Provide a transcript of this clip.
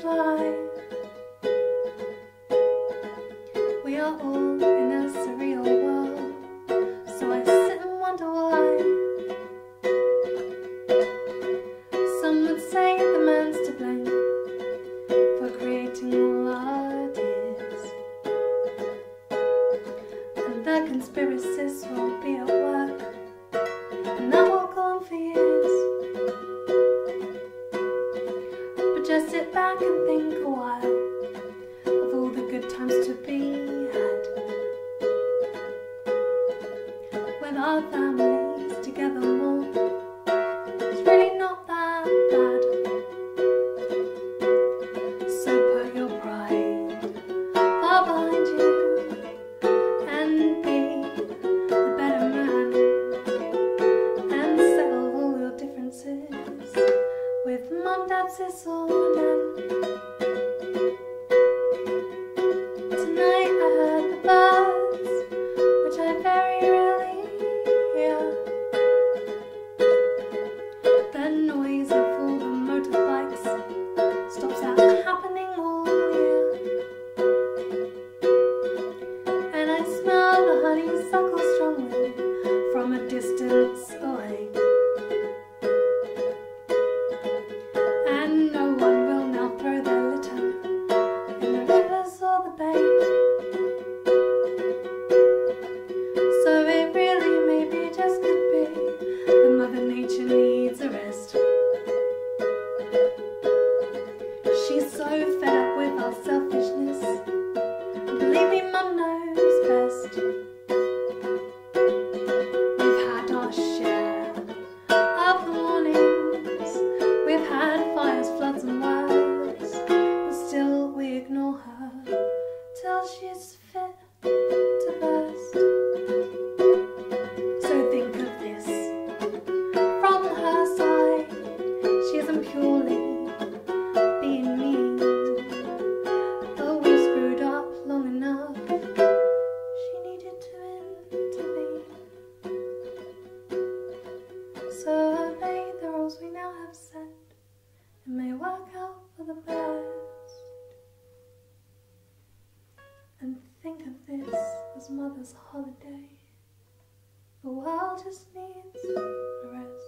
fly. We are all in a surreal world, so I sit and wonder why. Some would say the man's to blame for creating all our ideas, and the conspiracists will be at work, and that will go on for years. Back and think a while of all the good times to be had with our families together more. Me, Mum knows best. We've had our share of the warnings. We've had fires, floods, and worse. But still, we ignore her till she's fit to burst. So think of this from her side. She isn't purely work out for the best. And think of this as mother's holiday. The world just needs a rest.